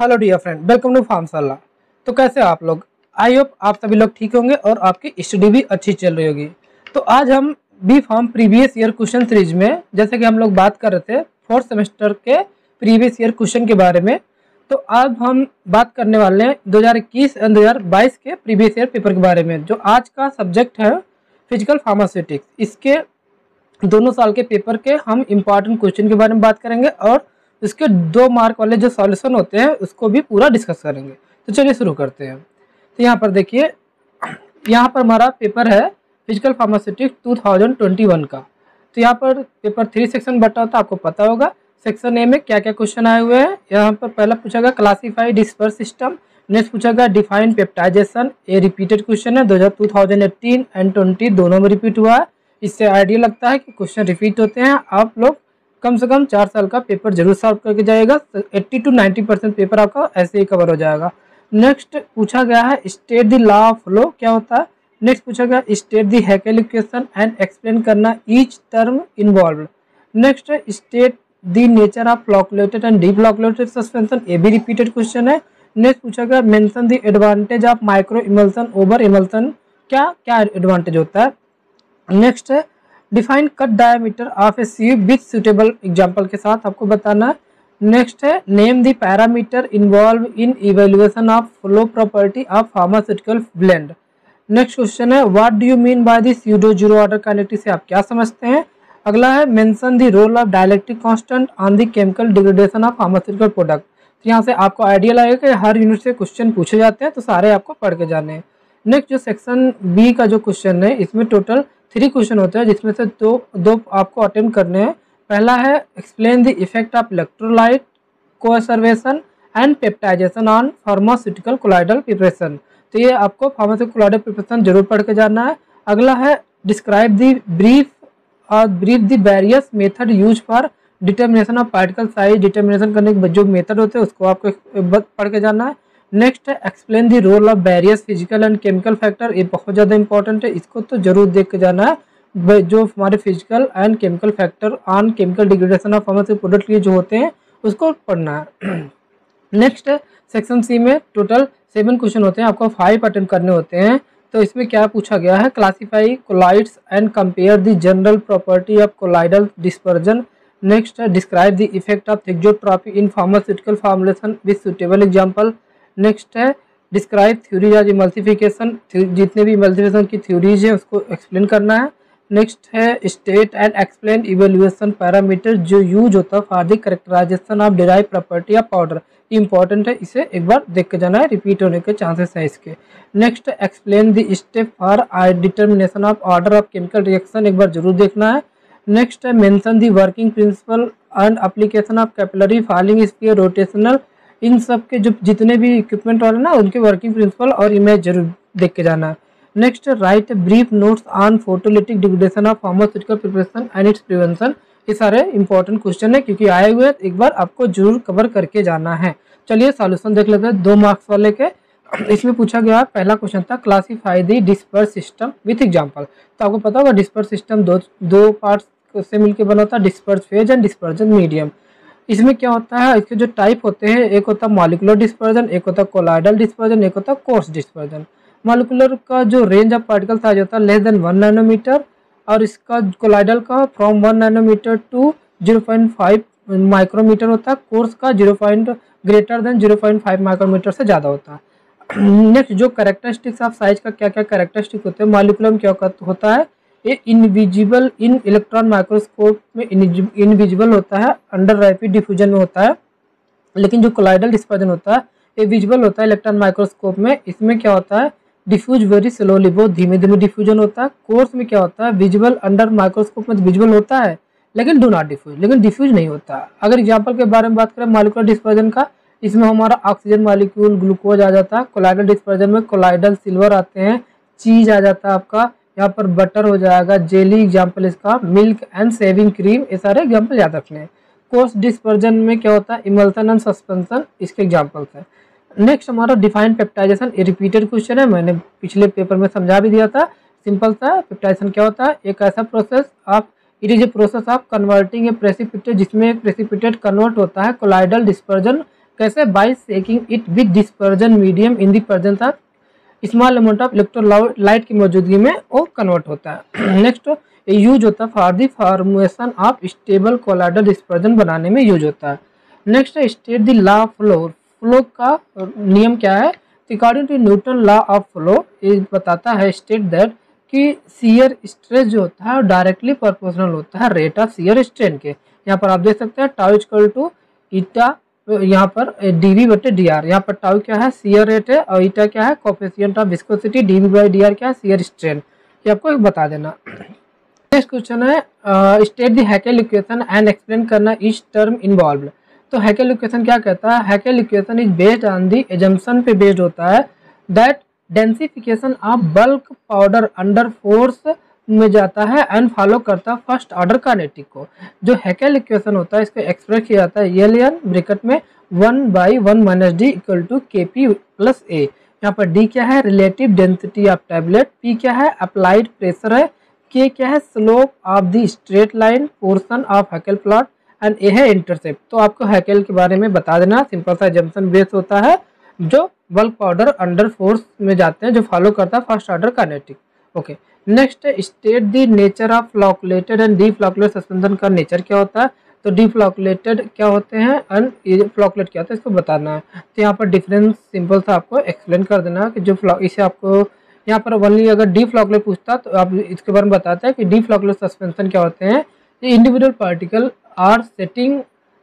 Hello dear friend welcome to Pharmshala तो कैसे आप लोग? आई होप आप सभी लोग ठीक होंगे और आपकी स्टडी भी अच्छी चल रही होगी। तो आज हम B pharm previous year question series में, जैसे कि हम लोग बात कर रहे थे फोर्थ सेमेस्टर के प्रीवियस ईयर क्वेश्चन के बारे में तो आज हम बात करने वाले हैं 2021 एंड 2022 के प्रीवियस ईयर पेपर के बारे में, जो आज का सब्जेक्ट है फ़िज़िकल फार्मास्यूटिक्स इसके दोनों साल के पेपर के हम इंपॉर्टेंट क्वेश्चन के बारे में बात करेंगे और इसके दो मार्क वाले जो सॉल्यूशन होते हैं, उसको भी पूरा डिस्कस करेंगे। तो चलिए शुरू करते हैं। तो यहाँ पर देखिए, यहाँ पर हमारा पेपर है फ़िज़िकल फार्मास्यूटिक्स 2021 का। तो यहाँ पर पेपर थ्री सेक्शन बटा होता है, आपको पता होगा। सेक्शन ए में क्या क्या क्वेश्चन आए हुए हैं? यहाँ पर पहला पूछा गया क्लासीफाई डिस्पर सिस्टम नेक्स्ट पूछा गया डिफाइन पेप्टाइजेशन ये रिपीटेड क्वेश्चन है दो हज़ार two thousand eighteen and twenty दोनों में रिपीट हुआ है। इससे आइडिया लगता है कि क्वेश्चन रिपीट होते हैं। आप लोग कम से कम चार साल का पेपर ज़रूर सॉल्व करके जाएगा। Eighty to ninety percent paper आपका ऐसे ही कवर हो जाएगा। नेक्स्ट पूछा गया है state the law of flow क्या होता है? नेक्स्ट पूछा गया state the Heckel equation and explain करना each term involve next state the nature of flocculated and deflocculated suspension ये भी रिपीटेड क्वेश्चन है। नेक्स्ट पूछा गया mention the advantage of micro emulsion over emulsion क्या क्या एडवांटेज होता है? नेक्स्ट है define cut diameter of a sieve with suitable example के साथ आपको बताना है। नेक्स्ट है name the parameter involve in evaluation of flow property of pharmaceutical blend next question है what do you mean by this pseudo zero order kinetic से आप क्या समझते हैं? अगला है mention the role of dielectric constant on the chemical degradation of pharmaceutical product तो यहाँ से आपको आइडिया लगेगा कि हर यूनिट से क्वेश्चन पूछे जाते हैं तो सारे आपको पढ़ के जाने हैं। नेक्स्ट जो सेक्शन बी का जो क्वेश्चन है, इसमें टोटल थ्री क्वेश्चन होते हैं, जिसमें से दो दो आपको अटेम्प्ट करने हैं। पहला है explain the effect of electrolyte coacervation and peptization on pharmaceutical colloidal preparation तो ये आपको फार्मास्यूटिकल कोलाइडल प्रिपरेशन ज़रूर पढ़ के जाना है। अगला है डिस्क्राइब द ब्रीफ और brief the various method use for determination of particle size determination करने के जो मेथड होते हैं, उसको आपको पढ़ के जाना है। Next explain the role of various physical and chemical factor ये बहुत ज़्यादा इंपॉर्टेंट है। इसको तो ज़रूर देख के जाना है। जो हमारे physical and chemical factor on chemical degradation of pharmacy product ये जो होते हैं, उसको पढ़ना है। नेक्स्ट सेक्शन सी में टोटल सेवन क्वेश्चन होते हैं। आपको फाइव अटेंड करने होते हैं। तो इसमें क्या पूछा गया है? Classify colloids and compare the general property of colloidal dispersion next describe the effect of thixotropy in pharmaceutical formulation with suitable example next है, डिस्क्राइब थ्योरीज आज मल्टीफिकेशन जितने भी मल्टीफिकेशन की थ्योरीज है, उसको एक्सप्लेन करना है। नेक्स्ट है state and explain evaluation parameter जो यूज़ होता है for the characterization of derive property of powder important है, इसे एक बार देख के जाना है रिपीट होने के चांसेस है इसके। Next explain the step for determination of order of chemical reaction एक बार ज़रूर देखना है। नेक्स्ट है mention the working principle and application of capillary falling sphere rotational इन सब के जो जितने भी इक्विपमेंट वाले ना, उनके वर्किंग प्रिंसिपल और इमेज ज़रूर देख के जाना। Next write brief notes on photolytic degradation of pharmaceutical preparation and its prevention ये सारे इंपॉर्टेंट क्वेश्चन है, क्योंकि आए हुए एक बार आपको ज़रूर कवर करके जाना है। चलिए सॉल्यूशन देख लेते हैं, दो मार्क्स वाले के। इसमें पूछा गया पहला क्वेश्चन था classify the disperse system with example तो आपको पता होगा डिस्पर्स सिस्टम दो दो पार्ट्स से मिलकर बना है disperse phase and dispersion medium इसमें क्या होता है, इसके जो टाइप होते हैं, एक होता है मॉलिकुलर डिस्पर्जन एक होता है कोलाइडल डिस्पर्जन एक होता है कोर्स डिस्पर्जन मॉलिकुलर का जो रेंज ऑफ़ पार्टिकल साइज़ होता है लेस देन वन नैनोमीटर और इसका कोलाइडल का from one nanometer to zero point five micrometer होता है कोर्स का zero point greater than zero point five micrometer से ज़्यादा होता है. नेक्स्ट जो करेक्टरिस्टिक्स ऑफ़ साइज़ का क्या क्या करेक्टरिस्टिक होते हैं मॉलिकुलर क्या होता है ये इनविजिबल इन इलेक्ट्रॉन माइक्रोस्कोप में इनविजिबल होता है अंडर रैपिड डिफ्यूजन में होता है, लेकिन जो कोलाइडल डिस्पर्जन होता है, ये विजिबल होता है इलेक्ट्रॉन माइक्रोस्कोप में। इसमें क्या होता है? डिफ्यूज वेरी स्लोली बहुत धीमे धीमे डिफ्यूजन होता है। कोर्स में क्या होता है? विजिबल अंडर माइक्रोस्कोप में विजिबल होता है, लेकिन डू नॉट डिफ्यूज लेकिन डिफ्यूज नहीं होता। अगर एग्ज़ाम्पल के बारे में बात करें मालिकुलर डिस्पर्जन का, इसमें हमारा ऑक्सीजन मालिक्यूल ग्लूकोज आ जाता है। कोलाइडल डिस्पर्जन में कोलाइडल सिल्वर आते हैं चीज़ आ जाता है आपका। यहाँ पर बटर हो जाएगा जेली एग्ज़ाम्पल इसका मिल्क एंड सेविंग क्रीम ये सारे एग्ज़ाम्पल याद रखने हैं। कोर्स डिस्पर्जन में क्या होता है? इमल्सन एंड सस्पेंसन इसके एग्जाम्पल्स है। नेक्स्ट हमारा डिफाइंड पेप्टाइजेशन रिपीटेड क्वेश्चन है, मैंने पिछले पेपर में समझा भी दिया था। सिंपल सा पेप्टाइजेशन क्या होता है? एक ऐसा process of it is a process of converting a precipitate जिसमें प्रेसिपिटेट कन्वर्ट होता है कोलाइडल डिस्पर्जन कैसे? By shaking it with dispersion medium in the presence of small amount of electrolyte की मौजूदगी में वो कन्वर्ट होता है। नेक्स्ट यूज़ होता है for the formation of stable colloidal dispersion बनाने में यूज़ होता है। Next state the law flow flow का नियम क्या है? According to Newton law of flow ये बताता है स्टेट दैट कि सीयर स्ट्रेस जो होता है डायरेक्टली प्रोपोर्शनल होता है रेट ऑफ़ सीयर स्ट्रेन के। यहाँ पर आप देख सकते हैं टाउ इक्वल टू ईटा यहाँ पर डी वी बटे डी आर यहाँ पर टाउ क्या है? सीयर रेट है और ईटा क्या है? Coefficient of viscosity d v by d r क्या है? सीयर स्ट्रेन ये आपको बता देना। नेक्स्ट क्वेश्चन है state the Heckel equation and explain करना इस टर्म इन्वॉल्व तो हैकेल इक्वेशन क्या कहता है? Heckel equation is based on the assumption पे बेस्ड होता है that densification of bulk powder under force में जाता है एंड फॉलो करता है फ़र्स्ट ऑर्डर कानेटिक को। जो हैकेल इक्वेशन होता है, इसको एक्सप्रेस किया जाता है एल एन ब्रिकेट में one by one minus D equal to K P plus A यहाँ पर डी क्या है? Relative density of tablet P क्या है? अप्लाइड प्रेशर है। के क्या है? Slope of the straight line portion of Heckel plot and A है इंटरसेप्ट तो आपको हैकेल के बारे में बता देना। सिंपल सा जंक्शन बेस होता है जो बल्क पाउडर अंडर फोर्स में जाते हैं, जो फॉलो करता है first order kinetic okay next state the nature of flocculated and deflocculate suspension का नेचर क्या होता है? तो डी फ्लॉकुलेटेड क्या होते हैं? एंड फ्लॉकुलेट क्या होता है? इसको बताना है। तो यहाँ पर डिफरेंस सिंपल सा आपको एक्सप्लेन कर देना कि जो इसे आपको यहाँ पर वनली अगर डी फ्लॉकुलेट पूछता तो आप इसके बारे में बताते हैं कि डी फ्लॉकुलेट सस्पेंशन क्या होते हैं। ये individual particle are setting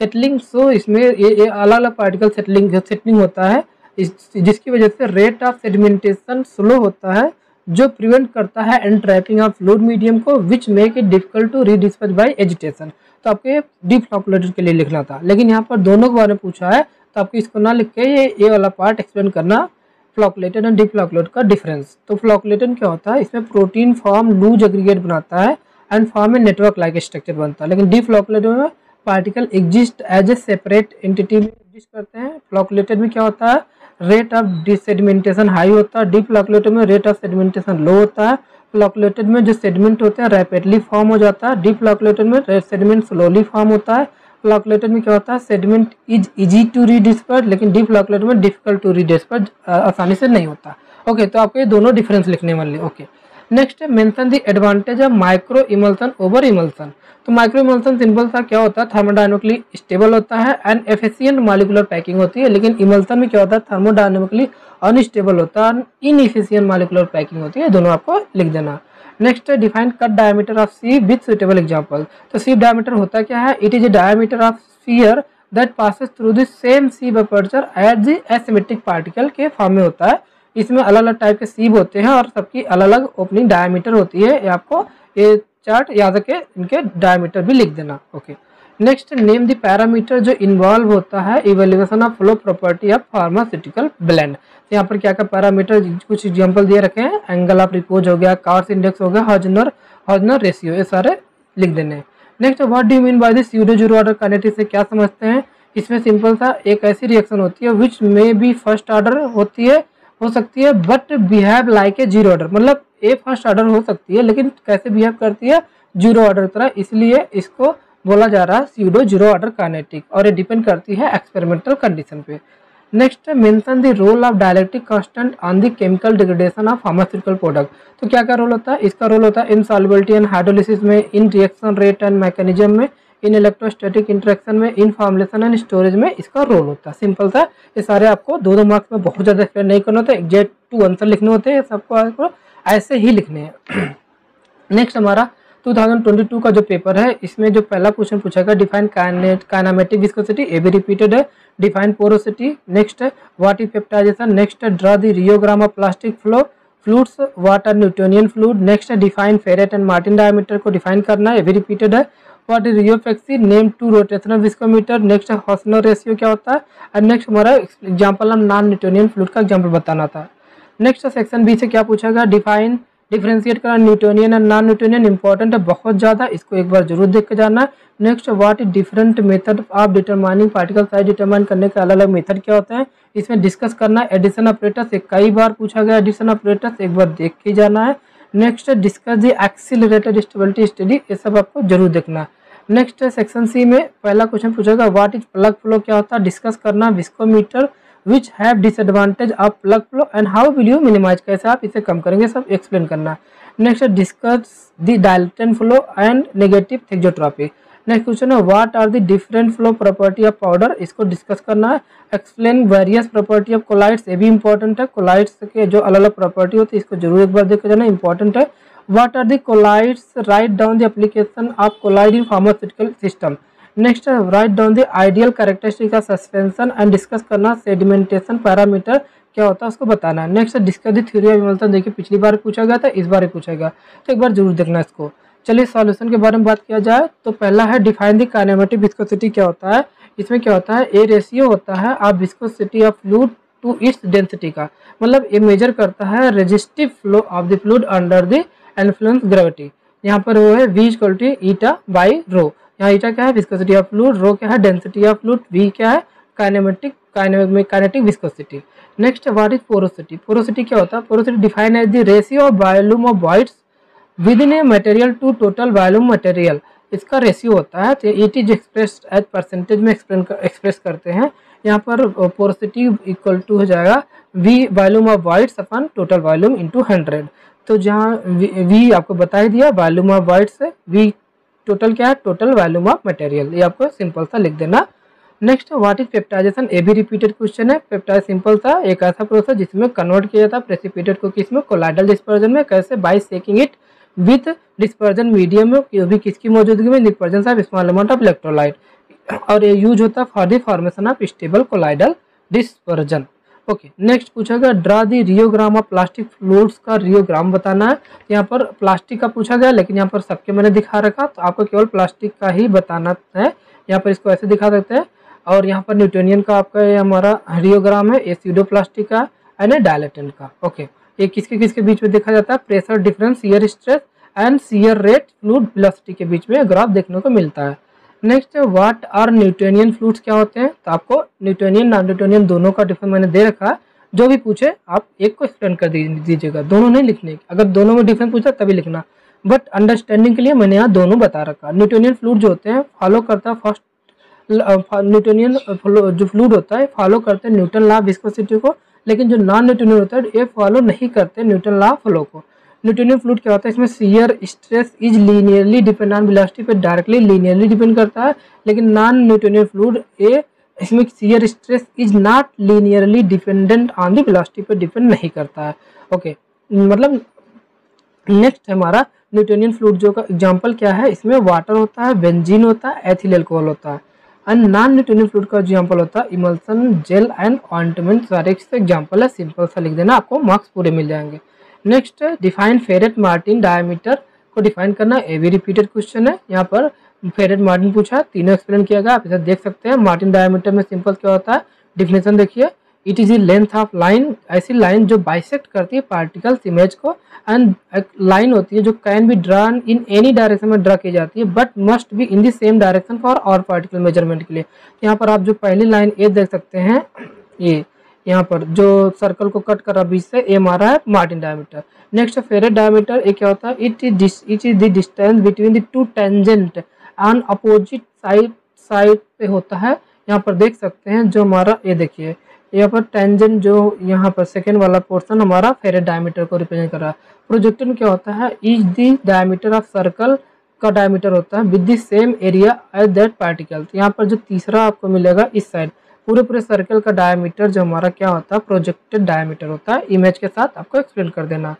settling so इसमें ये, ये अलग अलग पार्टिकल सेटलिंग सेटलिंग होता है। इस जिसकी वजह से रेट ऑफ़ सेडिमेंटेशन स्लो होता है। जो प्रिवेंट करता है and trapping of fluid medium को which make it difficult to redisperse by agitation तो आपके डी फ्लॉकुलेटेड के लिए लिखना था। लेकिन यहाँ पर दोनों के बारे में पूछा है तो आपको इसको ना लिख के ये ये वाला पार्ट एक्सप्लेन करना फ्लॉकुलेटेड एंड डिफ्लॉकुलेट का डिफरेंस तो फ्लॉकुलेटेड क्या होता है, इसमें प्रोटीन फॉर्म लूज एग्रीगेट बनाता है एंड फॉर्म में नेटवर्क लाइक स्ट्रक्चर बनता है। लेकिन डिफ्लॉकुलेटेड में particle exist as a separate entity में एग्जिस्ट करते हैं। फ्लॉकुलेटेड में क्या होता है रेट ऑफ़ डिसेडिमेंटेशन हाई होता है डीप फ्लॉकुलेटेड में रेट ऑफ़ सेडिमेंटेशन लो होता है फ्लॉकुलेटेड में जो सेडिमेंट होते हैं रैपिडली फॉर्म हो जाता है डीप फ्लॉकुलेटेड में सेडिमेंट स्लोली फॉर्म होता है फ्लॉकुलेटेड में क्या होता है sediment is easy to redispersed लेकिन डीप फ्लॉकुलेटेड में डिफ़िकल्ट टू रीडिस्पर्ड आसानी से नहीं होता। ओके तो आपको ये दोनों डिफरेंस लिखने वाले ओके नेक्स्ट है mention the advantage of micro emulsion over emulsion तो माइक्रो इमल्सन सिंपल सा क्या होता है? थर्मोडाइनमिकली स्टेबल होता है एंड एफिशिएंट मॉलिकुलर पैकिंग होती है। लेकिन इमल्सन में क्या होता है? थर्मोडाइनमिकली अनस्टेबल होता है इन इनएफिशिएंट मालिकुलर पैकिंग होती है। दोनों आपको लिख देना। नेक्स्ट है define cut diameter of sieve with suitable example तो सी डायमीटर होता क्या है? It is a diameter of sphere that passes through the same sieve aperture at the asymmetric particle के फॉर्म में होता है। इसमें अलग अलग टाइप के सीब होते हैं और सबकी अलग अलग ओपनिंग डायमीटर होती है। ये आपको ये चार्ट याद रखे, इनके डायमीटर भी लिख देना। Okay next name the parameter जो इन्वॉल्व होता है evaluation of flow property of pharmaceutical blend तो यहाँ पर क्या क्या पैरामीटर कुछ एग्ज़ाम्पल दिए रखे हैं। एंगल ऑफ़ रिपोज हो गया कार्स इंडेक्स हो गया हॉजनर हॉजनर रेशियो ये सारे लिख देने next what do mean by this zero order kinetics से क्या समझते हैं? इसमें सिंपल सा एक ऐसी रिएक्शन होती है which may be first order होती है हो सकती है but behave like a zero order मतलब ए फ़र्स्ट ऑर्डर हो सकती है, लेकिन कैसे बिहेव करती है? ज़ीरो ऑर्डर तरह, इसलिए इसको बोला जा रहा है सीडो ज़ीरो ऑर्डर कानेटिक और ये डिपेंड करती है एक्सपेरिमेंटल कंडीशन पे। Next mention the role of dielectric constant on the chemical degradation of pharmaceutical product तो क्या क्या रोल होता है? इसका रोल होता है इन सॉलिबिलिटी एंड हाइड्रोलिसिस में इन रिएक्शन रेट एंड मैकेनिज्म में इन इलेक्ट्रोस्टैटिक इंट्रैक्शन में इन फॉर्मुलेशन एंड स्टोरेज में इसका रोल होता है। सिंपल था। ये सारे आपको दो दो मार्क्स में बहुत ज़्यादा एक्सप्लेन नहीं करना होता। एग्जैक्ट टू आंसर लिखने होते हैं। सबको आपको ऐसे ही लिखने हैं। नेक्स्ट हमारा 2022 का जो पेपर है, इसमें जो पहला क्वेश्चन पूछा गया डिफाइन काइनामेटिक विस्कोसिटी ए भी रिपीटेड है define porosity next what is peptization next draw the rheogram of plastic flow fluids water Newtonian fluid next define Feret and Martin diameter को डिफाइन करना है। ए भी रिपीटेड है what is rheopexy, name two rotational viscometer next Hausner ratio क्या होता है? And next हमारा एग्जांपल हम नॉन न्यूटोनियन फ्लूड का एग्जांपल बताना था। नेक्स्ट सेक्शन बी से क्या पूछा गया डिफाइन डिफ्रेंशिएट करना Newtonian and non Newtonian important है, बहुत ज़्यादा, इसको एक बार ज़रूर देख के जाना। Next what is different method of determining particle size determine करने के अलग अलग मेथड क्या होते हैं? इसमें डिस्कस करना एडिशन ऑपरेटर्स एक कई बार पूछा गया एडिशन ऑपरेटर्स एक बार देख के जाना है। Next discuss the accelerated stability study ये सब आपको ज़रूर देखना। नेक्स्ट सेक्शन सी में पहला क्वेश्चन पूछेगा व्हाट इज़ प्लग फ्लो क्या होता है? डिस्कस करना viscometer which have disadvantage of plug flow and how will you minimize कैसे आप इसे कम करेंगे? सब एक्सप्लेन करना। Next discuss the dilatant flow and negative thixotropy next question है what are the different flow property of powder इसको discuss करना है। Explain various property of colloids ये भी इंपॉर्टेंट है। कोलाइड्स के जो अलग अलग प्रॉपर्टी होती है इसको ज़रूर एक बार देखा जाना इंपॉर्टेंट है। Are the colloids write down the application of colloid in pharmaceutical system. Next uh, write down the ideal characteristic of suspension and discuss करना sedimentation parameter क्या होता है उसको बताना है। Next discuss the theory of emulsion देखिए पिछली बार पूछा गया था इस बार पूछा गया। तो एक बार ज़रूर देखना इसको। चलिए सॉल्यूशन के बारे में बात किया जाए तो पहला है डिफाइन द काइनेमेटिक विस्कोसिटी क्या होता है? इसमें क्या होता है? ए रेशियो होता है आप viscosity of fluid to its density का। मतलब ये मेजर करता है resistive flow of the fluid under the influence gravity यहाँ पर वो है V equal eta by rho यहाँ ईटा क्या है? विस्कोसिटी ऑफ़ फ्लूड रो क्या है? डेंसिटी ऑफ़ फ्लूड वी क्या है? Kinematic kinetic viscosity next what is porosity porosity क्या होता है? Porosity define as the ratio of volume of voids within a material to total volume material. इसका ratio होता है तो it is express as percentage में एक्सप्रेस करते हैं। यहाँ पर पोरोसिटी इक्वल टू हो जाएगा V volume of voids upon total volume into hundred तो जहाँ वी, आपको बता ही दिया वॉल्यूम ऑफ़ वाइट से वी टोटल क्या है? टोटल वॉल्यूम ऑफ़ मटेरियल ये आपको सिंपल सा लिख देना। नेक्स्ट व्हाट इज़ पेप्टाइजेशन ए भी रिपीटेड क्वेश्चन है। पेप्टाइज सिंपल था एक ऐसा प्रोसेस जिसमें कन्वर्ट किया जाता है प्रेसिपिटेट को किसमें? कोलाइडल डिस्पर्जन में। कैसे? By shaking it with dispersion medium में भी किसकी मौजूदगी में? Dispersion of small amount of electrolyte और ये यूज़ होता है for the formation of stable colloidal dispersion okay next पूछा गया draw the rheogram of plastic fluids का रियोग्राम बताना है। यहाँ पर प्लास्टिक का पूछा गया, लेकिन यहाँ पर सबके मैंने दिखा रखा तो आपको केवल प्लास्टिक का ही बताना है। यहाँ पर इसको ऐसे दिखा सकते हैं। और यहाँ पर न्यूटोनियन का आपका ये हमारा रियोग्राम है, ये सीडो प्लास्टिक का एंड डायलेटेंट का। ओके ये किसके किसके बीच में देखा जाता है? Pressure difference shear stress and shear rate fluid velocity के बीच में ग्राफ देखने को मिलता है। Next, what are Newtonian fluids क्या होते हैं? तो आपको न्यूटोनियन नॉन न्यूटोनियन दोनों का डिफरेंस मैंने दे रखा है। जो भी पूछे, आप एक को एक्सप्लेन कर दीजिएगा। दोनों नहीं लिखने अगर दोनों में डिफरेंस पूछा, तभी लिखना। बट अंडरस्टैंडिंग के लिए मैंने यहाँ दोनों बता रखा न्यूटोनियन फ्लूड जो होते हैं फॉलो करता है फ़र्स्ट न्यूटोनियन जो फ्लूड होता है फॉलो करते हैं न्यूटन लॉ विस्कोसिटी को। लेकिन जो नॉन न्यूटोनियन होता है, ये फॉलो नहीं करते न्यूटन लॉ फ्लो को। न्यूटोनियन फ्लूड क्या होता है? इसमें shear stress is linearly depend on velocity पे डायरेक्टली लीनियरली डिपेंड करता है, लेकिन नॉन न्यूटोनियन फ्लूड ए इसमें shear stress is not linearly dependent on the velocity पे डिपेंड नहीं करता है। ओके मतलब नेक्स्ट हमारा न्यूटोनियन फ्लूड जो का एग्ज़ाम्पल क्या है? इसमें वाटर होता है बेंजीन होता है एथिल अल्कोहल होता है। एंड नॉन न्यूटोनियन फ्लूड का एग्ज़ाम्पल होता है इमल्सन जेल एंड ऑइंटमेंट सारे एग्ज़ाम्पल है सिंपल सा लिख देना, आपको मार्क्स पूरे मिल जाएँगे। Next define Feret Martin diameter को डिफाइन करना ए भी रिपीटेड क्वेश्चन है। यहाँ पर फेरेट मार्टिन पूछा, तीनों एक्सप्लेन किया गया, आप इसे देख सकते हैं। मार्टिन डायमीटर में सिंपल क्या होता है? डिफिनेशन देखिए। It is the length of line ऐसी लाइन जो बाइसेक्ट करती है पार्टिकल्स इमेज को एंड एक लाइन होती है जो can be drawn in any direction में ड्रा की जाती है but must be in the same direction for और पार्टिकल मेज़रमेंट के लिए। यहाँ पर आप जो पहली लाइन ए देख सकते हैं, ये, यहाँ पर जो सर्कल को कट कर बीच से ए मारा है Martin diameter next Feret diameter ये क्या होता है? It is it is the distance between the two tangent on opposite side side पे होता है। यहाँ पर देख सकते हैं जो हमारा ये देखिए। यहाँ पर टेंजेंट जो यहाँ पर सेकेंड वाला पोर्शन हमारा फेरेट डायमीटर को रिप्रेजेंट कर रहा है। प्रोजेक्टर में क्या होता है? Is the diameter of circle का डायमीटर होता है with the same area as that particle तो यहाँ पर जो तीसरा आपको मिलेगा इस साइड पूरे पूरे सर्कल का डायमीटर जो हमारा क्या होता है? प्रोजेक्टेड डायमीटर होता है। इमेज के साथ आपको एक्सप्लेन कर देना।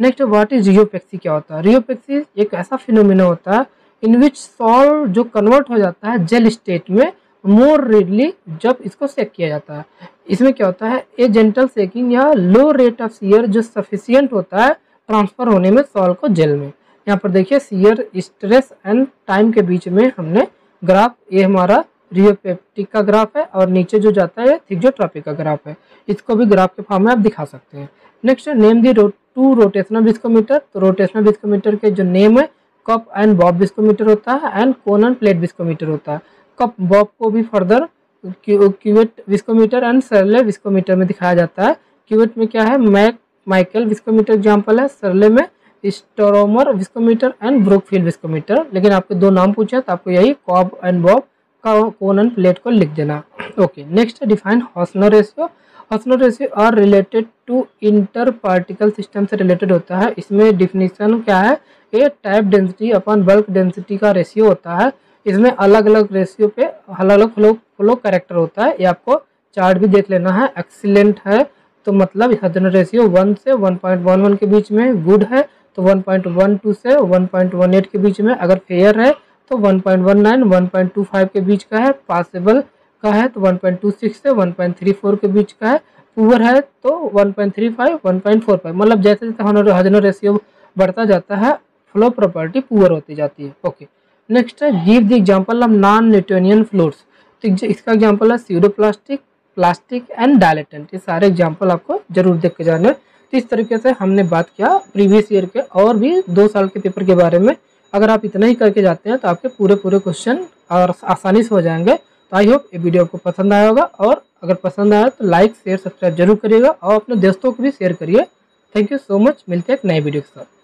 नेक्स्ट व्हाट इज़ रियोपेक्सी क्या होता है? रियोपेक्सी एक ऐसा फिनोमिना होता है इन विच सॉल्व जो कन्वर्ट हो जाता है जेल स्टेट में मोर रेडली जब इसको सेक किया जाता है। इसमें क्या होता है? ए जेंटल सेकिंग या लो रेट ऑफ़ सीयर जो सफिशियंट होता है, ट्रांसफ़र होने में सॉल को जेल में। यहाँ पर देखिए, सीयर, स्ट्रेस एंड टाइम के बीच में हमने ग्राफ, ये हमारा रियोपेप्टिक का ग्राफ है और नीचे जो जाता है थिक्जोट्रॉपिक का ग्राफ है। इसको भी ग्राफ के फॉर्म में आप दिखा सकते हैं। Next, name the two rotational viscometer. तो रोटेशनल विस्कोमीटर के जो नेम है, कप एंड बॉब विस्कोमीटर होता है and cone and plate viscometer होता है। कप बॉब को भी further Couette viscometer and Searle viscometer में दिखाया जाता है। क्यूवेट में क्या है? मैक माइकल विस्कोमीटर एग्ज़ाम्पल है। सरले में Stormer viscometer and Brookfield viscometer लेकिन आपके दो नाम पूछे तो आपको यही कॉब एंड बॉब का कोन एंड प्लेट को लिख देना okay next define Hausner ratio Hausner ratio are related to inter particle system से रिलेटेड होता है। इसमें डिफिनीशन क्या है? ए tap density upon bulk density का रेशियो होता है। इसमें अलग अलग रेशियो पे अलग अलग फ्लो फ्लो करेक्टर होता है। ये आपको चार्ट भी देख लेना है। एक्सीलेंट है। तो मतलब हजन रेशियो वन से वन पॉइंट वन वन के बीच में गुड है। तो वन पॉइंट वन टू से वन पॉइंट वन एट के बीच में अगर फेयर है तो one point one nine one point two five के बीच का है। पासिबल का है तो वन पॉइंट टू सिक्स से वन पॉइंट थ्री फोर के बीच का है। पुअर है तो one point three five one point four five मतलब जैसे जैसे हजन रेशियो बढ़ता जाता है फ्लो प्रॉपर्टी पुअर होती जाती है। ओके नेक्स्ट है give the example of non Newtonian fluids तो इसका एग्जांपल है pseudo plastic plastic and dilatant ये सारे एग्जांपल आपको ज़रूर देख के जाने तो इस तरीके से हमने बात किया प्रीवियस ईयर के और भी दो साल के पेपर के बारे में। अगर आप इतना ही करके जाते हैं तो आपके पूरे पूरे क्वेश्चन और आसानी से हो जाएँगे। तो आई होप ये वीडियो आपको पसंद आया होगा और अगर पसंद आया तो लाइक शेयर सब्सक्राइब ज़रूर करिएगा और अपने दोस्तों को भी शेयर करिए। थैंक यू सो मच मिलते हैं एक नए वीडियो के साथ।